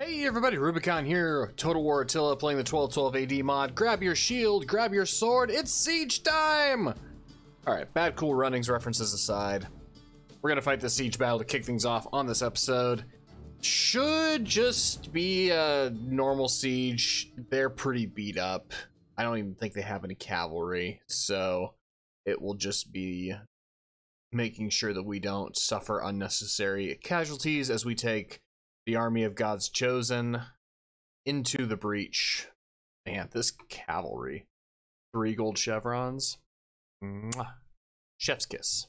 Hey everybody, Rubicon here, Total War Attila playing the 1212 AD mod. Grab your shield, grab your sword, it's siege time! Alright, bad cool runnings references aside. We're gonna fight the siege battle to kick things off on this episode. Should just be a normal siege. They're pretty beat up. I don't even think they have any cavalry, so it will just be making sure that we don't suffer unnecessary casualties as we take the army of God's chosen into the breach. Man, this cavalry. Three gold chevrons. Mwah. Chef's kiss.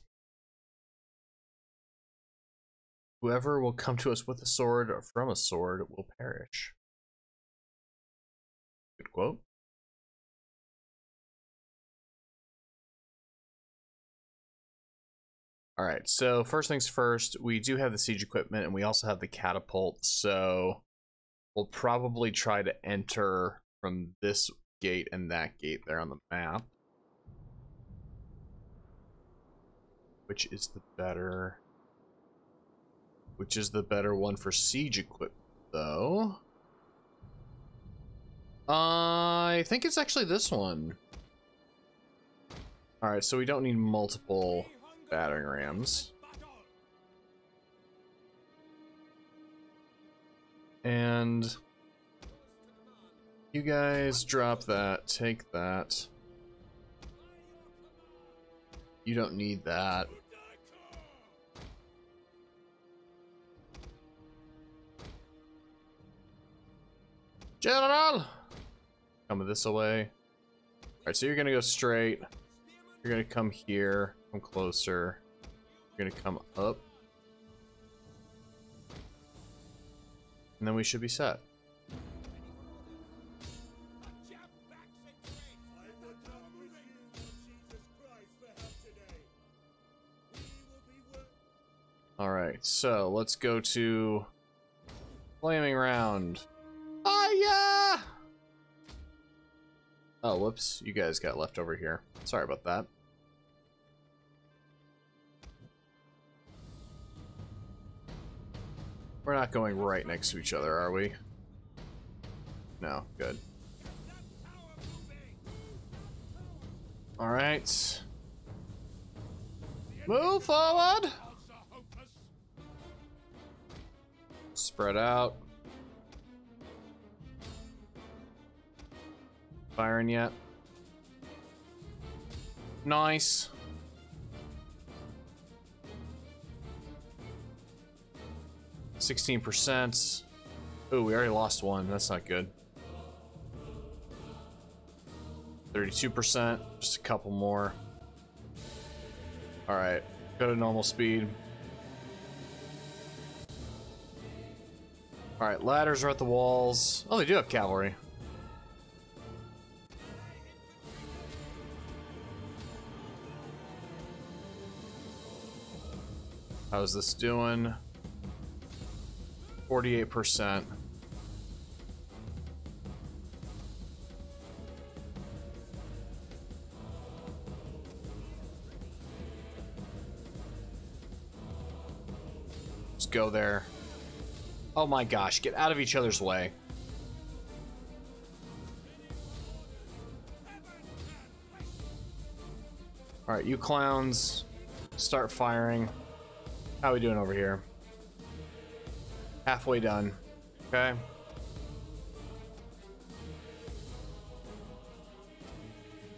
Whoever will come to us with a sword or from a sword will perish. Good quote. All right, so first things first, we do have the siege equipment and we also have the catapult, so we'll probably try to enter from this gate and that gate there on the map. Which is the better... Which is the better one for siege equipment, though? I think it's actually this one. Alright, so we don't need multiple battering rams. And you guys drop that, take that. You don't need that. General! Come this away. Alright, so you're gonna go straight. You're gonna come here, come closer. You're gonna come up. And then we should be set. Alright, so let's go to Flaming Round. Fire! Oh, whoops. You guys got left over here. Sorry about that. We're not going right next to each other, are we? No, good. Alright. Move forward! Spread out. Firing yet? Nice. Sixteen percent. Ooh, we already lost one. That's not good. Thirty-two percent. Just a couple more. All right, go to normal speed. All right, ladders are at the walls. Oh, they do have cavalry. How's this doing? 48%. Let's go there. Oh my gosh, get out of each other's way. Alright, you clowns, start firing. How we doing over here? Halfway done. Okay.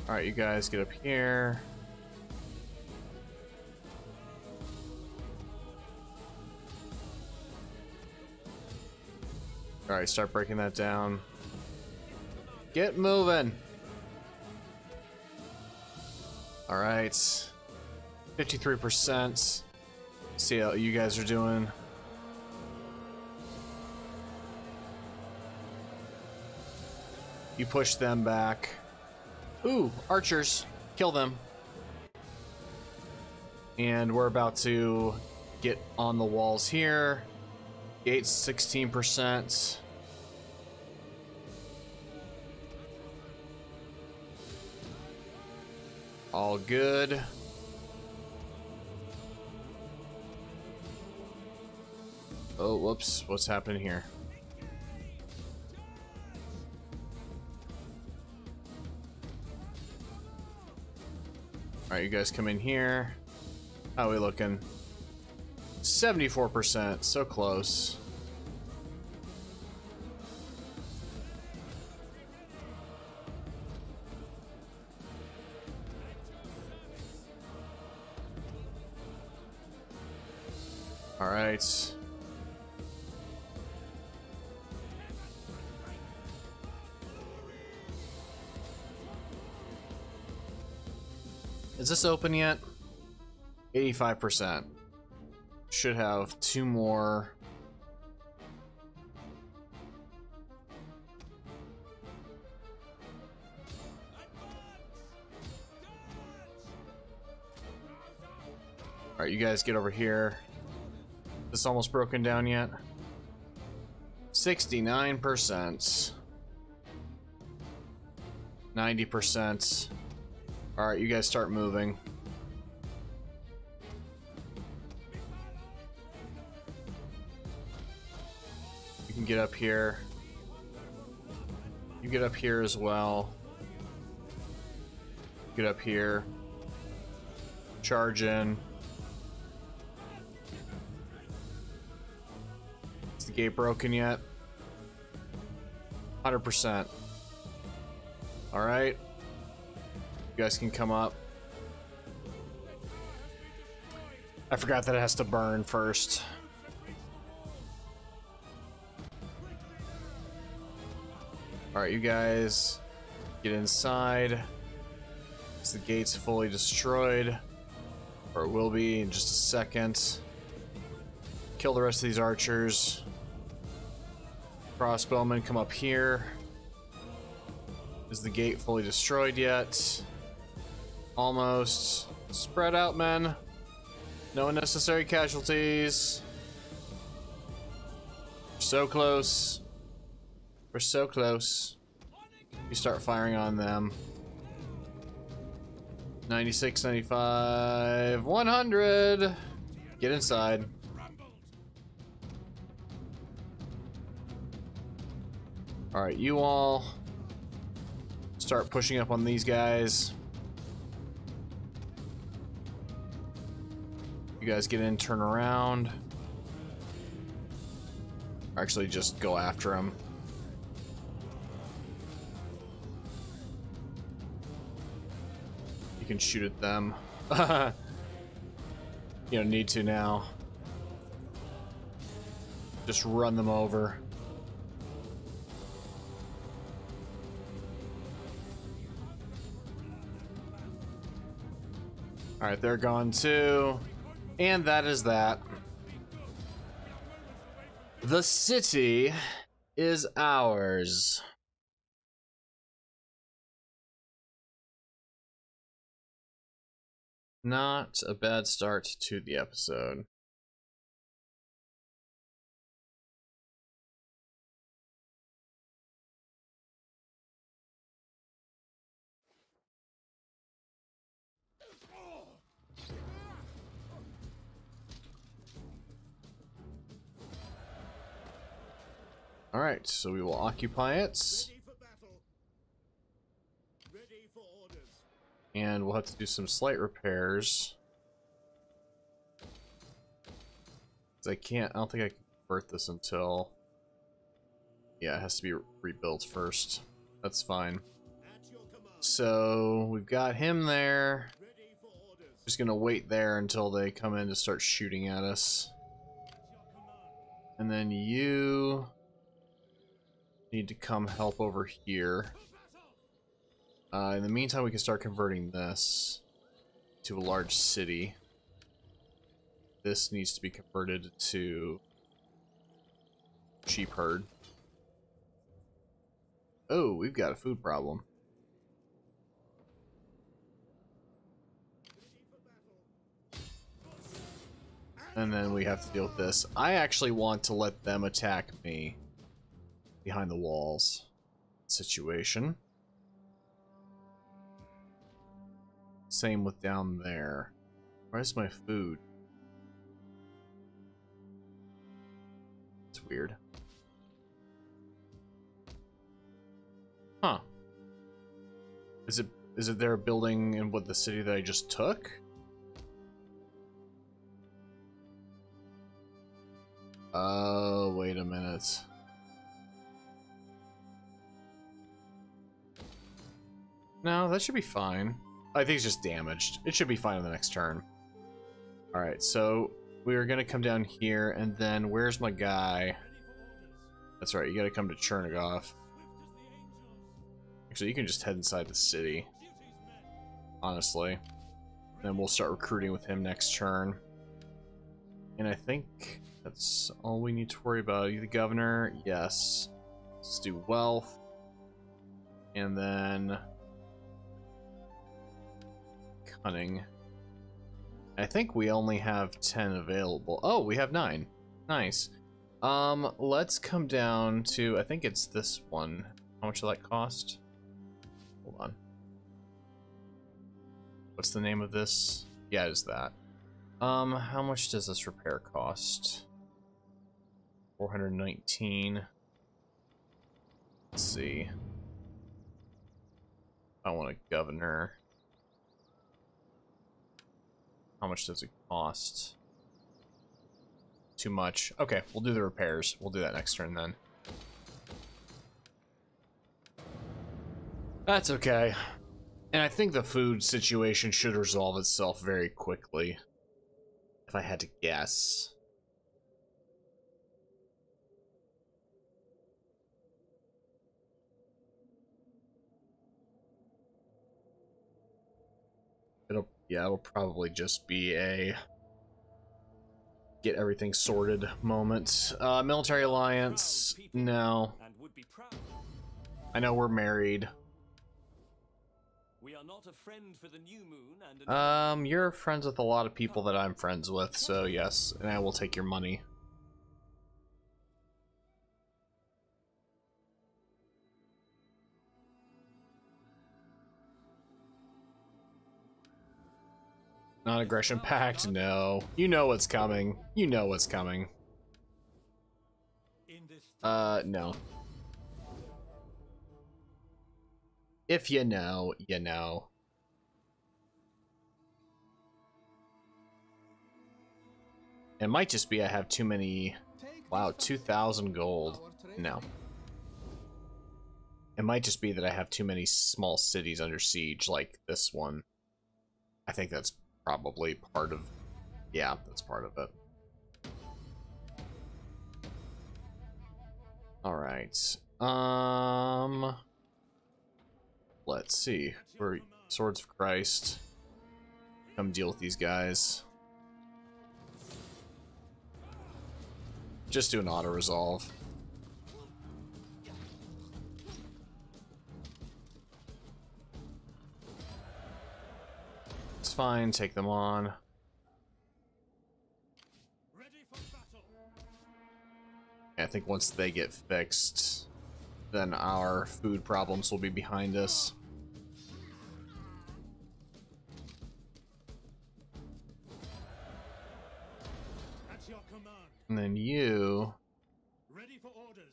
Alright, you guys get up here. Alright, start breaking that down. Get moving! Alright. 53%. See how you guys are doing. You push them back. Ooh, archers. Kill them. And we're about to get on the walls here. Gates 16%. All good. Oh, whoops. What's happening here? Alright, you guys come in here. How are we looking? 74%, so close. All Is this open yet? 85%. Should have two more. Alright, you guys get over here. This almost broken down yet? 69%. 90%. Alright, you guys start moving. You can get up here. You get up here as well. Get up here. Charge in. Is the gate broken yet? 100%. Alright. You guys can come up. I forgot that it has to burn first. Alright, you guys get inside. As the gate's fully destroyed. Or it will be in just a second. Kill the rest of these archers. Crossbowmen come up here. Is the gate fully destroyed yet? Almost. Spread out, men. No unnecessary casualties. We're so close. We're so close. You start firing on them. 96, 95, 100. Get inside. Alright, you all start pushing up on these guys. You guys get in, turn around. Actually, just go after him. You can shoot at them. you don't need to now. Just run them over. Alright, they're gone too. And that is that. The city is ours. Not a bad start to the episode. Alright, so we will occupy it. And we'll have to do some slight repairs. I can't, I don't think I can convert this until... Yeah, it has to be rebuilt first. That's fine. So, we've got him there. Just gonna wait there until they come in to start shooting at us. And then you need to come help over here. Uh, in the meantime, we can start converting this to a large city. This needs to be converted to sheep herd. Oh, we've got a food problem. And then we have to deal with this. I actually want to let them attack me behind the walls situation. Same with down there. Where's my food? It's weird. Huh. Is it Is it there a building in what the city that I just took? Oh, wait a minute. No, that should be fine. I think it's just damaged. It should be fine on the next turn. Alright, so we are going to come down here, and then where's my guy? That's right, you got to come to Chernigov. Actually, you can just head inside the city. Honestly. And then we'll start recruiting with him next turn. And I think that's all we need to worry about. You the governor? Yes. Let's do wealth. And then... Cunning. I think we only have 10 available. Oh, we have 9. Nice. Um, let's come down to, I think it's this one. How much will that cost? Hold on. What's the name of this? Yeah, it is that. Um, how much does this repair cost? 419. Let's see. I want a governor. How much does it cost? Too much. Okay, we'll do the repairs. We'll do that next turn then. That's okay. And I think the food situation should resolve itself very quickly. If I had to guess. It'll, yeah, it'll probably just be a get everything sorted moment. Uh, military alliance, no. I know we're married. We are not a friend for the new moon Um, you're friends with a lot of people that I'm friends with, so yes, and I will take your money. Non-aggression pact? No. You know what's coming. You know what's coming. Uh, no. If you know, you know. It might just be I have too many... Wow, 2,000 gold. No. It might just be that I have too many small cities under siege, like this one. I think that's probably part of... Yeah, that's part of it. Alright. Um... Let's see. For Swords of Christ. Come deal with these guys. Just do an auto-resolve. Fine, take them on. I think once they get fixed, then our food problems will be behind us. And then you...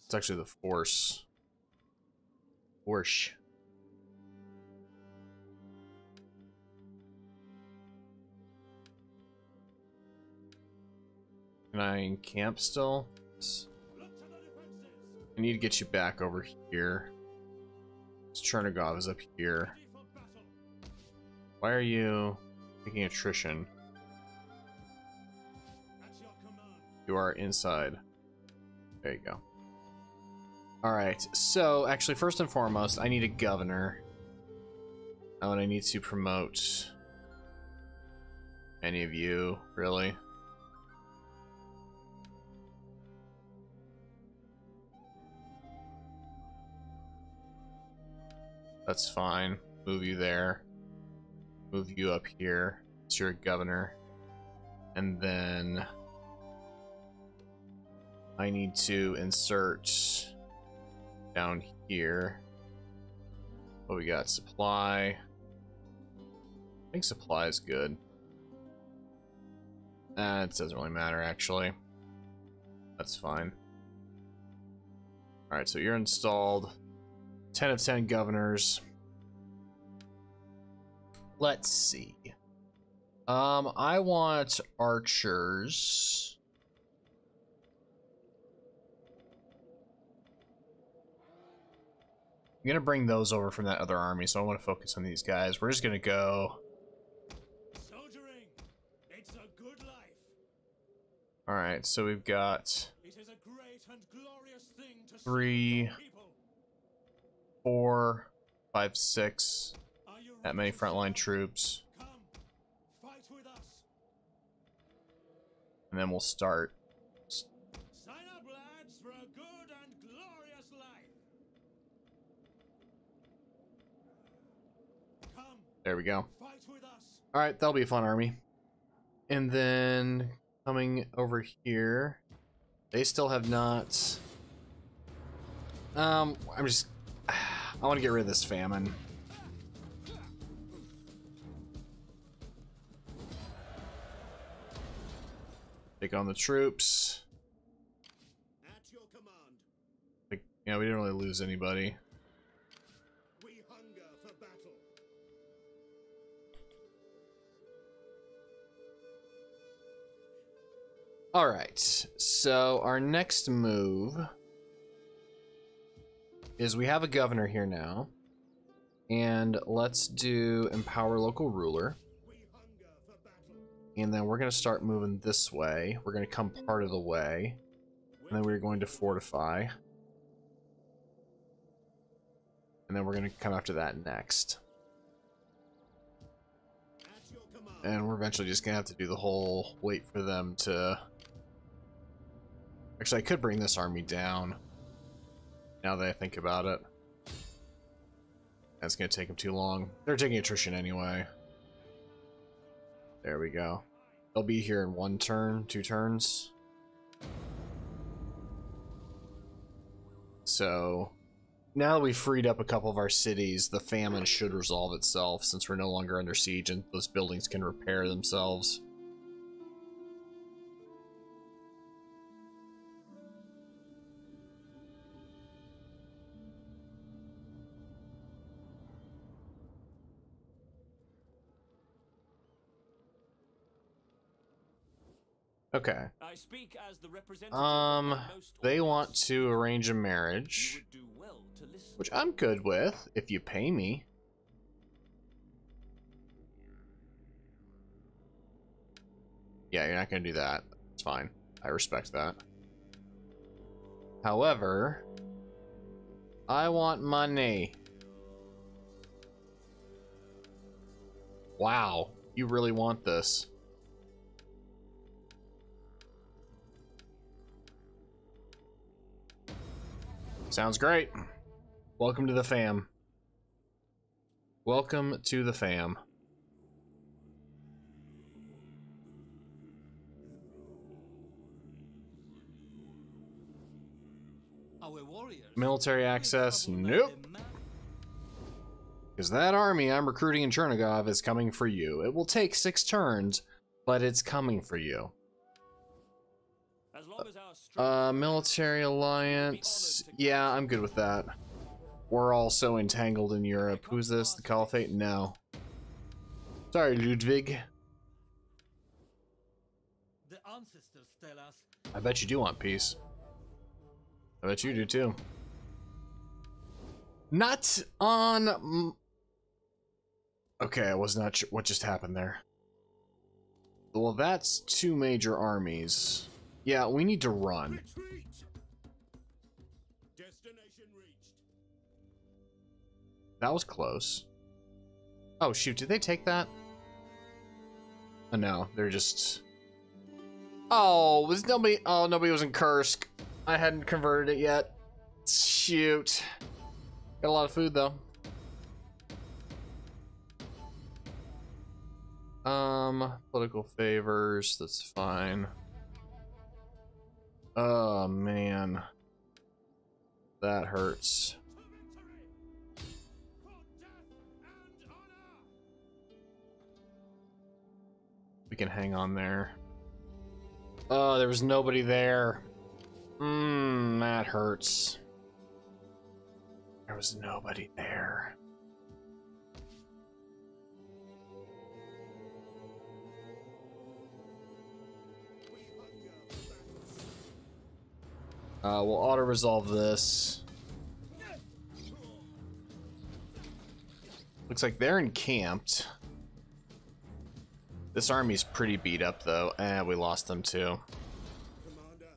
It's actually the force. Force. Can I camp still? I need to get you back over here. Chernigov is up here. Why are you taking attrition? You are inside. There you go. Alright, so actually first and foremost, I need a governor. Oh, and I need to promote any of you, really. That's fine. Move you there. Move you up here. It's your governor. And then I need to insert down here. What we got? Supply. I think supply is good. It doesn't really matter, actually. That's fine. Alright, so you're installed. 10 of 10 governors. Let's see. Um, I want archers. I'm gonna bring those over from that other army, so I want to focus on these guys. We're just gonna go. Soldiering, it's a good life. All right, so we've got It is a great and glorious thing to serve Three. your people. Four, five, six. That many frontline troops, Come, fight with us. and then we'll start. Sign up, lads, for a good and glorious life. Come, There we go. fight with us. All right, that'll be a fun army. And then coming over here, they still have not. Um, I'm just. I want to get rid of this famine. Take on the troops. Like, yeah, we didn't really lose anybody. we hunger for battle. All right, so our next move is we have a governor here now, and let's do empower local ruler, and then we're gonna start moving this way. We're gonna come part of the way, and then we're going to fortify, and then we're gonna come after that next, and we're eventually just gonna have to do the whole wait for them to. Actually, I could bring this army down. Now that I think about it. That's gonna take them too long. They're taking attrition anyway. There we go. They'll be here in one turn, two turns. So, now that we've freed up a couple of our cities, the famine should resolve itself since we're no longer under siege and those buildings can repair themselves. Okay. I speak as the representative Um, of my most they want to arrange a marriage, well which I'm good with if you pay me. Yeah, you're not going to do that. It's fine. I respect that. However, I want money. Wow, you really want this. Sounds great. Welcome to the fam. Welcome to the fam. Military access? Nope. Because that army I'm recruiting in Chernigov is coming for you. It will take six turns, but it's coming for you. Uh, military alliance. Yeah, I'm good with that. We're all so entangled in Europe. Who's this? The Caliphate? No. Sorry, Ludwig. the ancestors tell us I bet you do want peace. I bet you do too. Not on. Okay, I was not sure what just happened there. Well, that's two major armies. Yeah, we need to run. Retreat. Destination reached. That was close. Oh shoot, did they take that? Oh no, they're just. Oh, was nobody? Oh, nobody was in Kursk. I hadn't converted it yet. Shoot. Got a lot of food though. Um, political favors. That's fine. Oh man, that hurts. We can hang on there. Oh, there was nobody there. Mmm, that hurts. There was nobody there. Uh, we'll auto-resolve this. Looks like they're encamped. This army's pretty beat up, though. Eh, we lost them, too. Commander.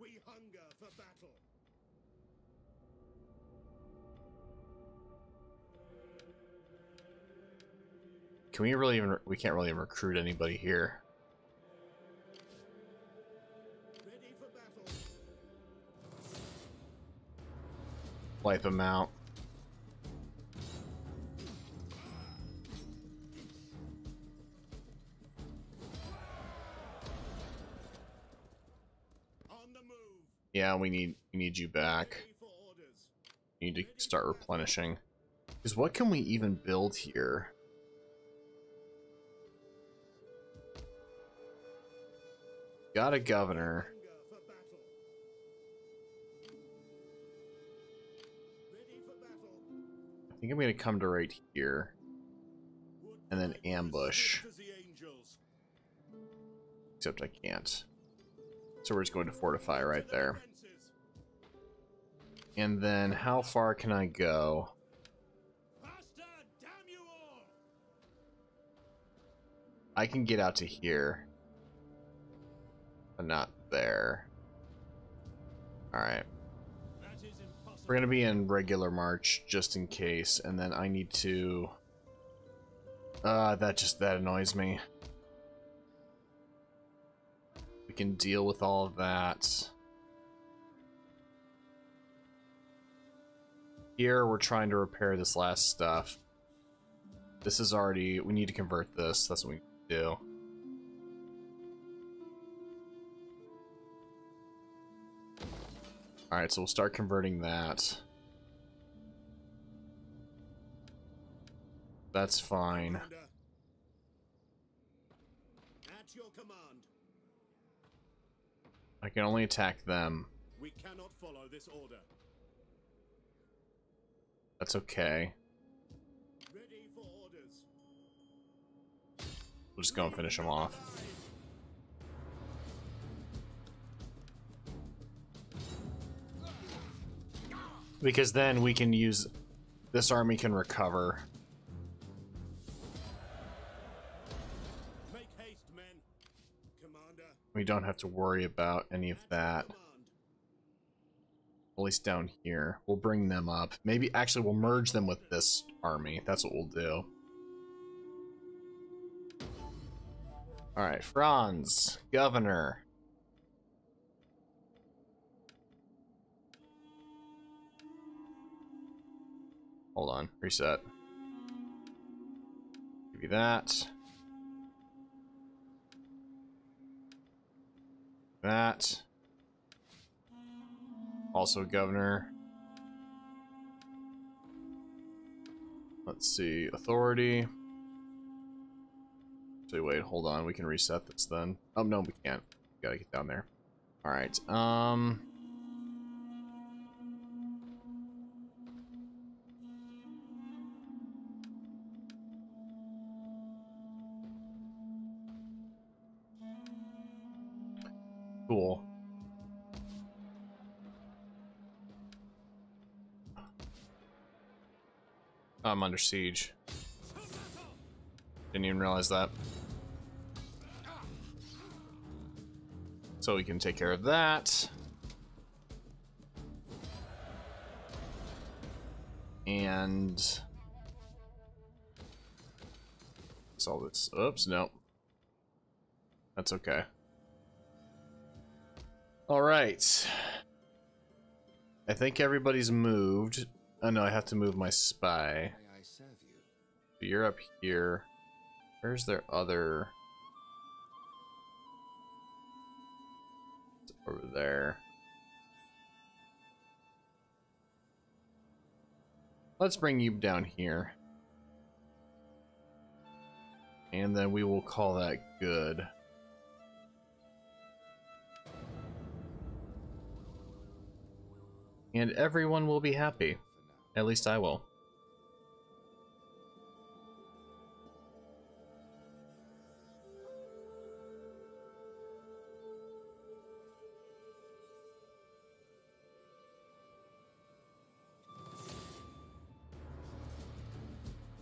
We hunger for battle. Can we really even... We can't really even recruit anybody here. Wipe them out. Yeah, we need we need you back. We need to start replenishing. Because what can we even build here? Got a governor. I think I'm gonna come to right here. And then ambush. swift as the angels. Except I can't. So we're just going to fortify right there. And then how far can I go? Faster, damn you all! I can get out to here. But not there. Alright. We're gonna be in regular march just in case, and then I need to. Uh, that just that annoys me. We can deal with all of that. Here, we're trying to repair this last stuff. This is already. We need to convert this. That's what we to do. Alright, so we'll start converting that. That's fine. At your command. I can only attack them. We cannot follow this order. That's okay. Ready for orders. We'll just go and finish them off. Because then we can use... This army can recover. Make haste, men. Commander. We don't have to worry about any of that. At least down here. We'll bring them up. Maybe, actually, we'll merge them with this army. That's what we'll do. Alright, Franz. Governor. Hold on. Reset. Give you that. That. Also governor. Let's see. Authority. So wait, hold on. We can reset this then. Oh, no, we can't. Gotta get down there. Alright, um... I'm under siege. Didn't even realize that. So we can take care of that. And solve this. Oops, no. That's okay. All right. I think everybody's moved. Oh no, I have to move my spy. May I serve you? You're up here. Where's their other? It's over there. Let's bring you down here. And then we will call that good. And everyone will be happy. At least I will.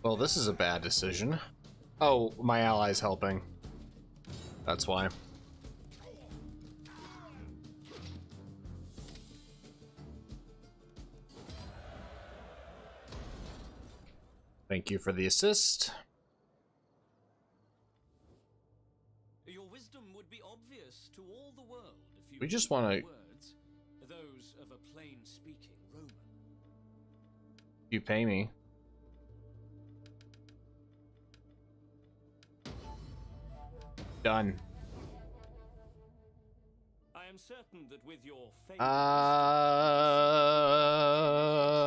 Well, this is a bad decision. Oh, my ally's helping. That's why. Thank you for the assist. Your wisdom would be obvious to all the world if you We just wanna- words, those of a plain-speaking Roman. You pay me. Done. I am certain that with your faith Uh,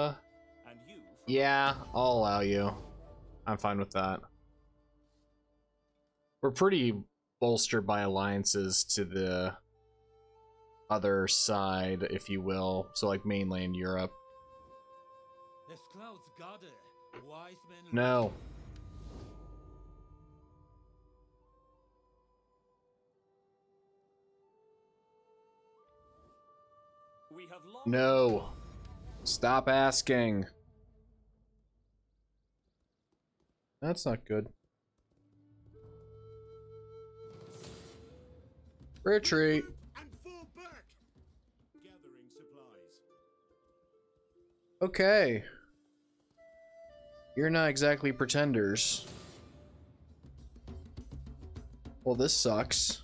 you, from yeah, I'll allow you. I'm fine with that. We're pretty bolstered by alliances to the other side, if you will. So, like mainland Europe. This cloud's guarded. Wise men. No. we have No. Stop asking. That's not good. Retreat. And fall back. Gathering supplies. Okay. You're not exactly pretenders. Well, this sucks.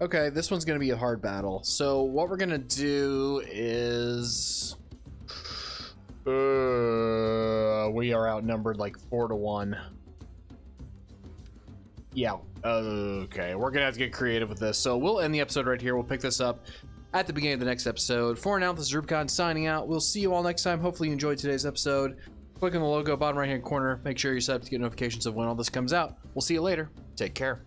Okay, this one's gonna be a hard battle. So what we're gonna do is, uh, we are outnumbered like four to one. Yeah. Okay, we're gonna have to get creative with this. So we'll end the episode right here. We'll pick this up at the beginning of the next episode. For now, this is Rubicon signing out. We'll see you all next time. Hopefully, you enjoyed today's episode. Click on the logo bottom right hand corner. Make sure you're set up to get notifications of when all this comes out. We'll see you later. Take care.